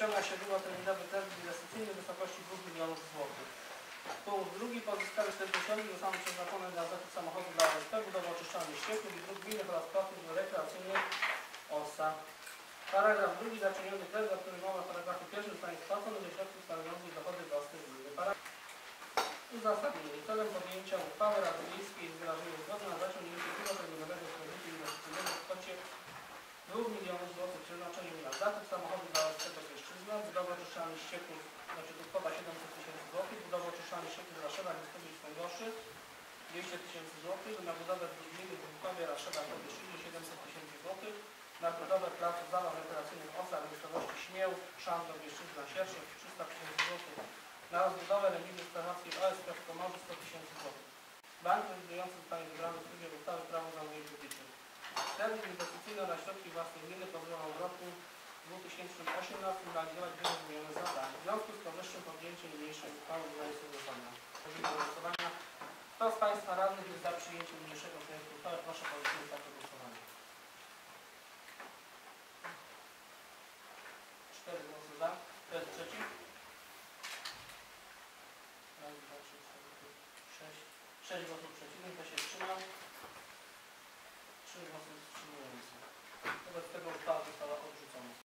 Ściąga się długoterminowy kredyt inwestycyjny w wysokości 2 milionów złotych. Punkt drugi. Pozostałe 40 środki zostaną przeznaczone na zakup samochodu dla OSP, budowę oczyszczalni ścieków i dróg gminnych oraz placów rekreacyjnych OSA. Paragraf drugi. Zaczyniony kredyt, o którym mowa w paragrafie pierwszym zostanie spłacony ze środków stanowiących dochody własne gminy. Uzasadnienie. Celem podjęcia uchwały Rady Miejskiej jest wyrażenie zgody na zaciągnięcie długoterminowego kredytu inwestycyjnego w kwocie 2 milionów złotych przeznaczeniem na zakup samochodu dla OSP do Pieszczyzna, budowę oczyszczalni ścieków, znaczy to kwota 700 tysięcy złotych, budowę oczyszczalni Niskowiec, Wągoszy 200 tysięcy złotych, na budowę dróg gminnych w Łukowie, Raszewa, Pieszczyźnie 700 tysięcy złotych, na budowę placu zabaw rekreacyjnych OSA w miejscowości Śmieł, Szandor, Pieszczyzna, Sierszów 300 tysięcy złotych, na rozbudowę remizy stacji OSP w Pomorzu 100 tysięcy złotych. Bank realizujący zostanie wybrany w trybie ustawy Prawo zamówień publicznych. Kredyt inwestycyjny na środki własne gminy pozwolą w roku 2018 realizować wymienione zadania. W związku z powyższym podjęcie niniejszej uchwały. Przechodzimy do głosowania. Kto z Państwa radnych jest za przyjęciem niniejszego projektu uchwały? Proszę o takiego głosowania. Cztery głosy za. Kto jest przeciw? Raz, dwa, trzy, cztery, pięć, sześć. Sześć głosów przeciwnych. Kto się